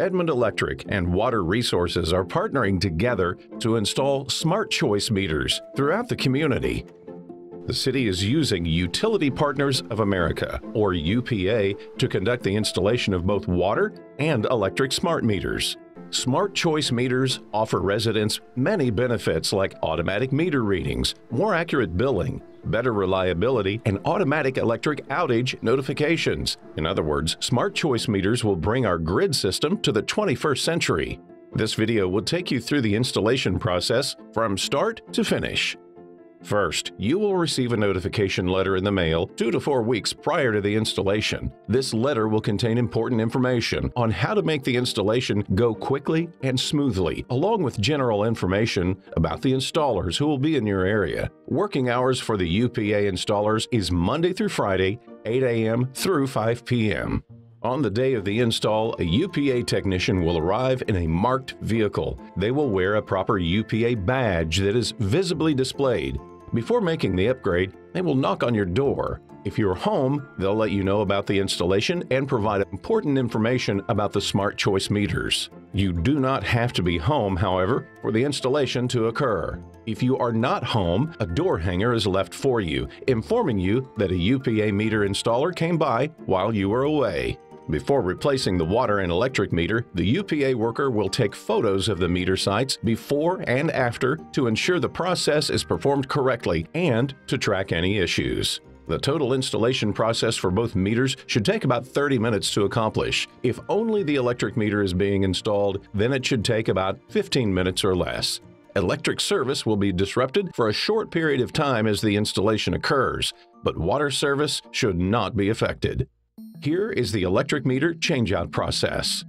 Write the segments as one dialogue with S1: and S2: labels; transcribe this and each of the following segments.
S1: Edmond Electric and Water Resources are partnering together to install smart choice meters throughout the community. The city is using Utility Partners of America, or UPA, to conduct the installation of both water and electric smart meters. Smart Choice meters offer residents many benefits like automatic meter readings, more accurate billing, better reliability, and automatic electric outage notifications. In other words, Smart Choice meters will bring our grid system to the 21st century. This video will take you through the installation process from start to finish. First, you will receive a notification letter in the mail two to four weeks prior to the installation. This letter will contain important information on how to make the installation go quickly and smoothly, along with general information about the installers who will be in your area. Working hours for the UPA installers is Monday through Friday, 8 a.m. through 5 p.m. On the day of the install, a UPA technician will arrive in a marked vehicle. They will wear a proper UPA badge that is visibly displayed. Before making the upgrade, they will knock on your door. If you're home, they'll let you know about the installation and provide important information about the Smart Choice meters. You do not have to be home, however, for the installation to occur. If you are not home, a door hanger is left for you, informing you that a UPA meter installer came by while you were away. Before replacing the water and electric meter, the UPA worker will take photos of the meter sites before and after to ensure the process is performed correctly and to track any issues. The total installation process for both meters should take about 30 minutes to accomplish. If only the electric meter is being installed, then it should take about 15 minutes or less. Electric service will be disrupted for a short period of time as the installation occurs, but water service should not be affected. Here is the electric meter changeout process.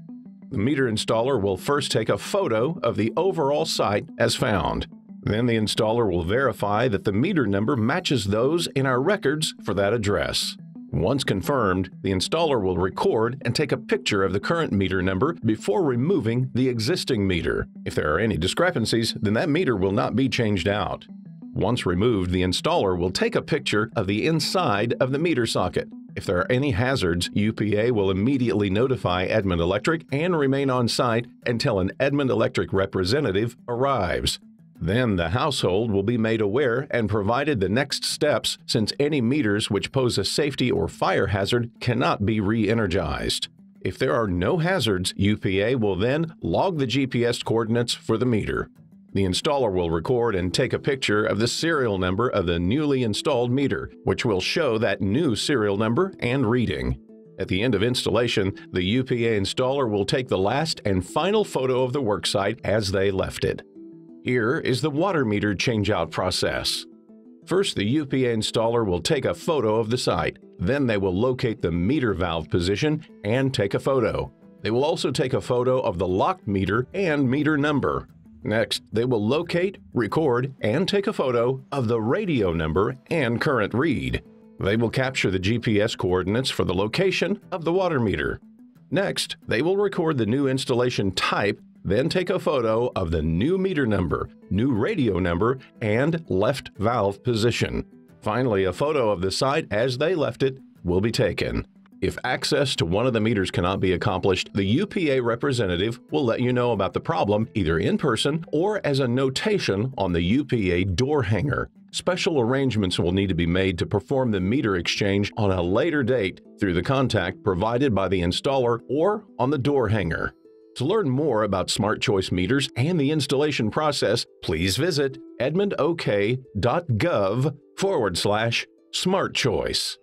S1: The meter installer will first take a photo of the overall site as found. Then the installer will verify that the meter number matches those in our records for that address. Once confirmed, the installer will record and take a picture of the current meter number before removing the existing meter. If there are any discrepancies, then that meter will not be changed out. Once removed, the installer will take a picture of the inside of the meter socket. If there are any hazards, UPA will immediately notify Edmond Electric and remain on site until an Edmond Electric representative arrives. Then the household will be made aware and provided the next steps since any meters which pose a safety or fire hazard cannot be re energized. If there are no hazards, UPA will then log the GPS coordinates for the meter. The installer will record and take a picture of the serial number of the newly installed meter, which will show that new serial number and reading. At the end of installation, the UPA installer will take the last and final photo of the worksite as they left it. Here is the water meter changeout process. First, the UPA installer will take a photo of the site. Then they will locate the meter valve position and take a photo. They will also take a photo of the locked meter and meter number. Next, they will locate, record, and take a photo of the radio number and current read. They will capture the GPS coordinates for the location of the water meter. Next, they will record the new installation type, then take a photo of the new meter number, new radio number, and left valve position. Finally, a photo of the site as they left it will be taken. If access to one of the meters cannot be accomplished, the UPA representative will let you know about the problem either in person or as a notation on the UPA door hanger. Special arrangements will need to be made to perform the meter exchange on a later date through the contact provided by the installer or on the door hanger. To learn more about Smart Choice meters and the installation process, please visit edmondok.gov forward slash smart choice.